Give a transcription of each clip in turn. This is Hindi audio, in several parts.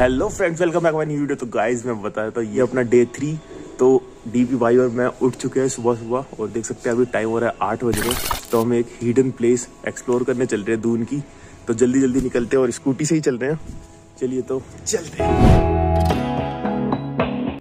Hello friends welcome back my new video तो गाइस मैं बता देता था ये अपना डे थ्री तो डीपी भाई और मैं उठ चुके हैं सुबह सुबह और देख सकते हैं अभी टाइम हो रहा है आठ बजे तो हम एक हिडन प्लेस एक्सप्लोर करने चल रहे हैं, दून की। तो जल्दी जल्दी निकलते हैं और स्कूटी से ही चल रहे हैं। चलिए तो चलते हैं।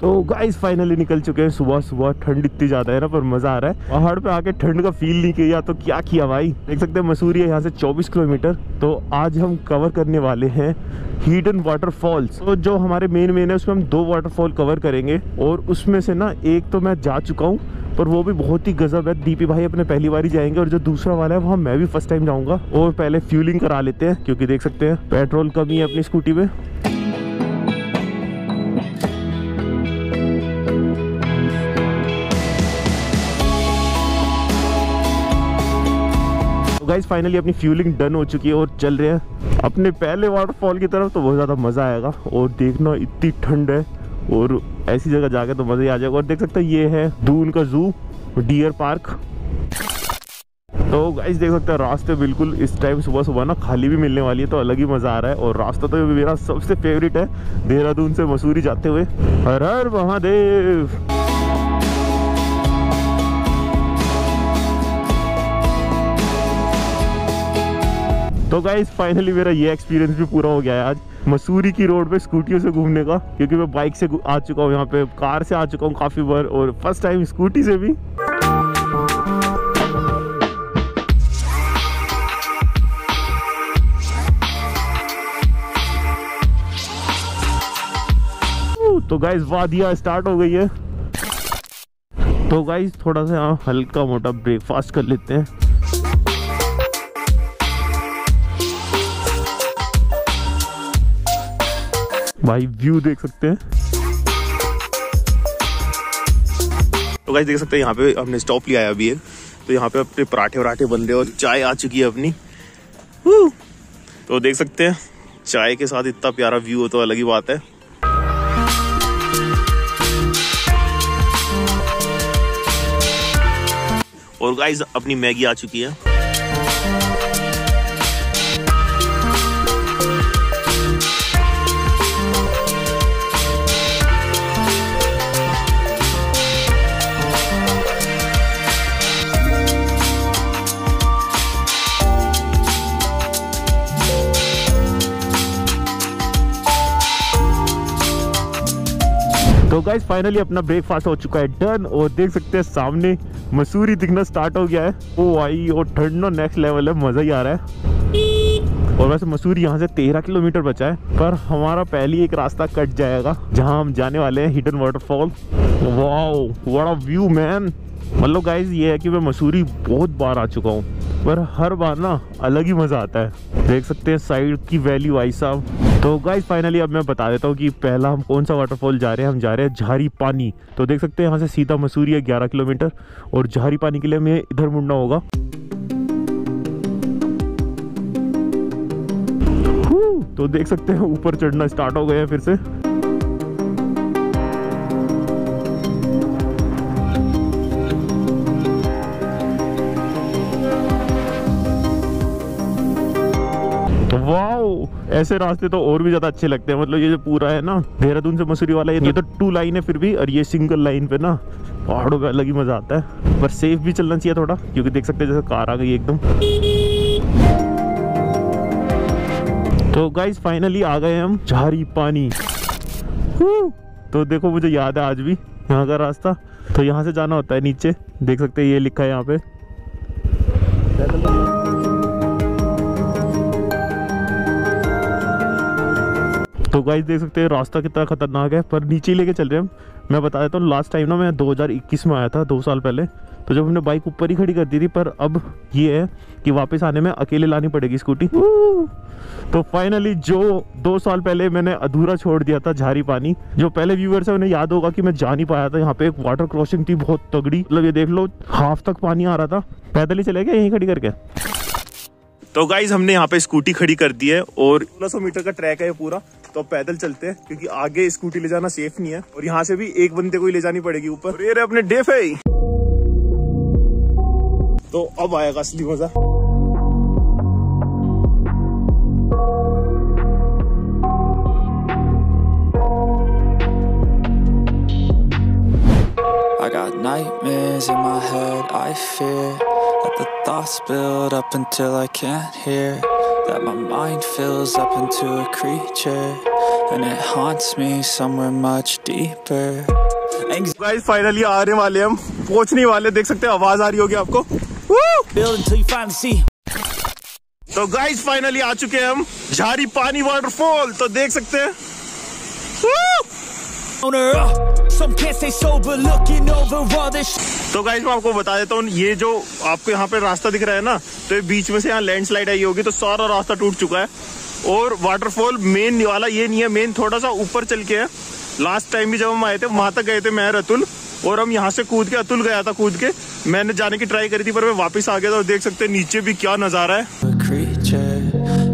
तो गाइस फाइनली निकल चुके हैं। सुबह सुबह ठंड इतनी ज़्यादा है ना, पर मज़ा आ रहा है। पहाड़ पे आके ठंड का फील नहीं किया तो क्या किया भाई? देख सकते हैं, मसूरी है यहाँ से 24 किलोमीटर। तो आज हम कवर करने वाले हैं हिडन वाटरफॉल्स तो जो हमारे मेन मेन है, उसमें हम दो वाटरफॉल कवर करेंगे। और उसमें से ना, एक तो मैं जा चुका हूँ, पर वो भी बहुत ही गजब है। दीपी भाई अपने पहली बार ही जाएँगे, और जो दूसरा वाला है, वहाँ मैं भी फ़र्स्ट टाइम जाऊँगा। और पहले फ्यूलिंग करा लेते हैं, क्योंकि देख सकते हैं पेट्रोल कमी है अपनी स्कूटी में गाइज़ फाइनली अपनी फ्यूलिंग डन हो चुकी है और चल रहे हैं। अपने पहले वाटरफॉल की तरफ़ तो बहुत ज़्यादा मज़ा आएगा और देखना इतनी ठंड है और ऐसी जगह जाके तो मज़ा ही आ जाएगा। और देख सकते हैं, ये है दून का जू डियर पार्क तो गाइस देख सकते हैं, रास्ते बिल्कुल इस टाइम सुबह सुबह ना खाली भी मिलने वाली है तो अलग ही मज़ा आ रहा है। और रास्ता तो मेरा सबसे फेवरेट है, देहरादून से मसूरी जाते हुए। हर हर महादेव। तो गाइस फाइनली मेरा ये एक्सपीरियंस भी पूरा हो गया है आज। मसूरी की रोड पे स्कूटियों से घूमने का, क्योंकि मैं बाइक से आ चुका हूँ यहाँ पे कार से आ चुका हूँ काफ़ी बार, और फ़र्स्ट टाइम स्कूटी से भी। तो गाइज़ वादिया स्टार्ट हो गई है। तो गाइज़ थोड़ा सा यहाँ हल्का मोटा ब्रेकफास्ट कर लेते हैं। भाई व्यू देख सकते हैं। तो गाइस देख सकते हैं, यहाँ पे हमने स्टॉप लिया है अभी तो यहाँ पे अपने पराठे वराठे बन रहे और चाय आ चुकी है अपनी। तो देख सकते हैं, चाय के साथ इतना प्यारा व्यू हो तो अलग ही बात है। और गाइस अपनी मैगी आ चुकी है। तो गाइस फाइनली अपना ब्रेकफास्ट हो चुका है डन और देख सकते हैं सामने मसूरी दिखना स्टार्ट हो गया है. ओ आई और ठंड नेक्स्ट लेवल है, मज़ा ही आ रहा है। और वैसे मसूरी यहाँ से तेरह किलोमीटर बचा है, पर हमारा पहली एक रास्ता कट जाएगा, जहाँ हम जाने वाले हैं हिडन वाटरफॉल वाओ बड़ा व्यू मैन मतलब गाइज़ ये है कि मैं मसूरी बहुत बार आ चुका हूँ, पर हर बार ना अलग ही मज़ा आता है। देख सकते हैं साइड की वैल्यू आई साहब। तो गाइज़ फाइनली अब मैं बता देता हूँ कि पहला हम कौन सा वाटरफॉल जा रहे हैं? हम जा रहे हैं झारी पानी। तो देख सकते हैं यहाँ से सीधा मसूरी है ग्यारह किलोमीटर और झारी पानी के लिए हमें इधर मुड़ना होगा। तो देख सकते हैं ऊपर चढ़ना स्टार्ट हो गया फिर से। ऐसे रास्ते तो और भी ज़्यादा अच्छे लगते हैं। मतलब ये जो पूरा है ना देहरादून से मसूरी वाला ये तो टू लाइन है फिर भी और ये सिंगल लाइन पे ना पहाड़ों पे अलग ही मज़ा आता है। पर सेफ़ भी चलना चाहिए थोड़ा क्योंकि देख सकते हैं जैसे कार आ गई एकदम। तो गाइज़ फाइनली आ गए हम झारी पानी तो देखो मुझे याद है आज भी यहाँ का रास्ता। तो यहाँ से जाना होता है नीचे देख सकते हैं ये लिखा है यहाँ पे। तो गाइस देख सकते हैं रास्ता कितना खतरनाक है पर नीचे लेके चल रहे हैं हम। मैं बता देता हूँ लास्ट टाइम ना मैं 2021 में आया था दो साल पहले। तो जब हमने बाइक ऊपर ही खड़ी कर दी थी पर अब ये है कि वापस आने में अकेले लानी पड़ेगी स्कूटी तो फाइनली जो दो साल पहले मैंने अधूरा छोड़ दिया था झारी पानी जो पहले व्यूअर्स है उन्हें याद होगा कि मैं जा नहीं पाया था। यहाँ पे एक वाटर क्रॉसिंग थी बहुत तगड़ी। मतलब ये देख लो हाफ़ तक पानी आ रहा था। पैदल ही चले गए यहीं खड़ी करके। तो गाइज़ हमने यहाँ पे स्कूटी खड़ी कर दी है और सोलह सौ मीटर का ट्रैक है ये पूरा। तो पैदल चलते हैं क्योंकि आगे स्कूटी ले जाना सेफ़ नहीं है। और यहाँ से भी एक बंदे को ही ले जानी पड़ेगी ऊपर। ये रहे अपने डेफ है तो अब आएगा असली मज़ा। I got nightmares in my head, I fear. the thoughts build up until I can't hear. That my mind fills up into a creature and it haunts me somewhere much deeper. Guys finally आ रहे वाले हम पहुंचने वाले देख सकते हैं आवाज आ रही होगी आपको Build until you finally see. तो गाइस फाइनली आ चुके हैं हम झारी पानी वाटरफॉल तो देख सकते हैं तो गाइस मैं आपको बता देता हूँ, ये जो आपको यहाँ पे रास्ता दिख रहा है ना तो ये बीच में से यहाँ लैंडस्लाइड आई होगी तो सारा रास्ता टूट चुका है। और वाटरफॉल मेन वाला, ये नहीं है मेन थोड़ा सा ऊपर चल के है। लास्ट टाइम भी जब हम आए थे, वहाँ तक गए थे मैं अतुल, और हम यहाँ से कूद के, अतुल गया था कूद के। मैंने जाने की ट्राई करी थी, पर मैं वापस आ गया था, और देख सकते हैं नीचे भी क्या नज़ारा है।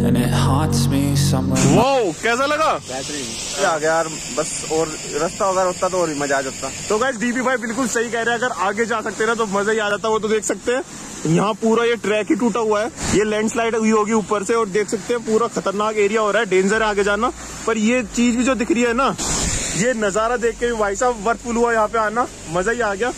And it haunts me somewhere. Wow कैसा लगा? बेहतरीन। आ गया यार बस और रास्ता अगर होता तो और भी मज़ा आ जाता। तो गाइस डीबी भाई बिल्कुल सही कह रहे हैं अगर आगे जा सकते ना तो मज़ा ही आ जाता वो तो देख सकते हैं। यहाँ पूरा ये ट्रैक ही टूटा हुआ है। ये लैंडस्लाइड हुई होगी ऊपर से और देख सकते हैं पूरा खतरनाक एरिया हो रहा है डेंजर है आगे जाना। पर ये चीज़ भी जो दिख रही है ना ये नज़ारा देख के भी भाई साहब वर्कफुल हुआ यहाँ पे आना मज़ा ही आ गया।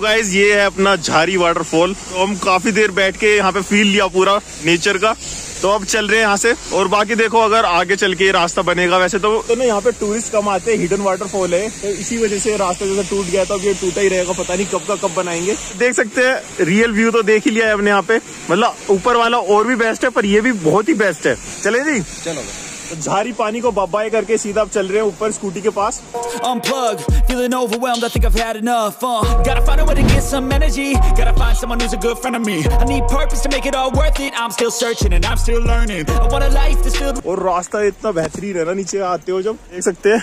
गाइज़ ये है अपना झारी वाटरफॉल तो हम काफ़ी देर बैठ के यहाँ पे फील लिया पूरा नेचर का. तो अब चल रहे हैं यहाँ से. और बाकी देखो अगर आगे चल के ये रास्ता बनेगा वैसे तो, तो ना यहाँ पे टूरिस्ट कम आते हैं हिडन वाटरफॉल है. तो इसी वजह से रास्ता जैसे टूट गया था अब ये टूटा ही रहेगा पता नहीं कब का कब बनाएँगे. देख सकते हैं रियल व्यू तो देख ही लिया है हमने यहाँ पे. मतलब ऊपर वाला और भी बेस्ट है पर ये भी बहुत ही बेस्ट है. चले जी? चलो। तो झारी पानी को बब्बाई करके सीधा अब चल रहे हैं ऊपर स्कूटी के पास Unplug, feeling overwhelmed, I think I've had enough. Uh, gotta find a way to get some energy. Gotta find someone who's a good friend of me. I need purpose to make it all worth it. I'm still searching and I'm still learning. I want a life that's filled और रास्ता इतना बेहतरीन है ना नीचे आते हो जब देख सकते हैं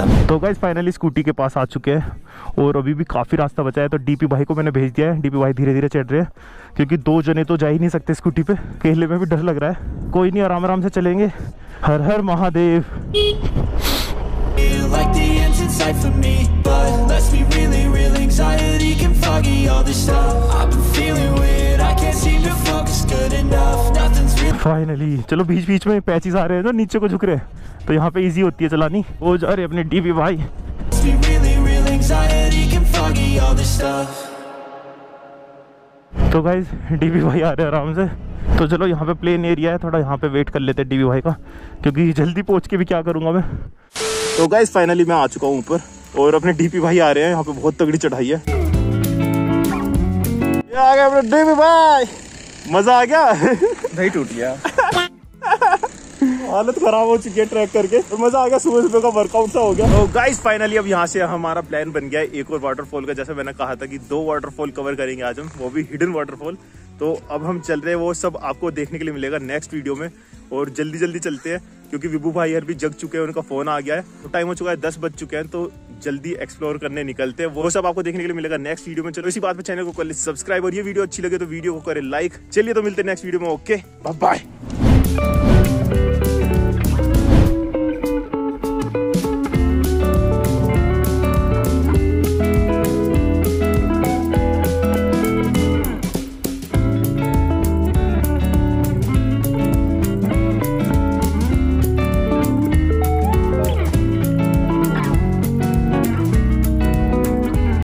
That तो गाइज़ फाइनली स्कूटी के पास आ चुके हैं और अभी भी काफ़ी रास्ता बचा है। तो डीपी भाई को मैंने भेज दिया है। डीपी भाई धीरे धीरे चढ़ रहे हैं क्योंकि दो जने तो जा ही नहीं सकते स्कूटी पे। अकेले में भी डर लग रहा है। कोई नहीं आराम आराम से चलेंगे। हर हर Mahadev. Like the end's in sight for me But let's be really real Anxiety can foggy all this stuff. Finally चलो बीच बीच में पैचेस आ रहे हैं जो नीचे को झुक रहे हैं। तो यहाँ पे इजी होती है चलानी। वो जा रहे अपने डीपी भाई। तो गाइज़ डीबी भाई आ रहे हैं आराम से। तो चलो यहाँ पे प्लेन एरिया है थोड़ा यहाँ पे वेट कर लेते हैं डीबी भाई का। क्योंकि जल्दी पहुँच के भी क्या करूँगा मैं। तो गाइज़ फाइनली मैं आ चुका हूँ ऊपर। और अपने डीपी भाई आ रहे हैं यहाँ पे बहुत तगड़ी चढ़ाई है। ये आ गए अपने डीपी भाई। मज़ा आ गया? नहीं टूट गया। हालत खराब हो चुकी है ट्रैक करके। और मज़ा आ गया सुबह सुबह का वर्कआउट सा हो गया। तो गाइस फाइनली अब यहाँ से हमारा प्लान बन गया है एक और वाटरफॉल का। जैसे मैंने कहा था कि दो वाटरफॉल कवर करेंगे आज हम वो भी हिडन वाटरफॉल तो अब हम चल रहे हैं, वो सब आपको देखने के लिए मिलेगा नेक्स्ट वीडियो में। और जल्दी जल्दी चलते हैं, क्योंकि विभू भाई यार भी जग चुके हैं, उनका फ़ोन आ गया है। तो टाइम हो चुका है, दस बज चुके हैं तो जल्दी एक्सप्लोर करने निकलते हैं। वो सब आपको देखने के लिए मिलेगा नेक्स्ट वीडियो में। चलो, इसी बात पे चैनल को कर सब्सक्राइब और ये वीडियो अच्छी लगे तो वीडियो को करे लाइक चलिए तो मिलते हैं नेक्स्ट वीडियो में ओके बाय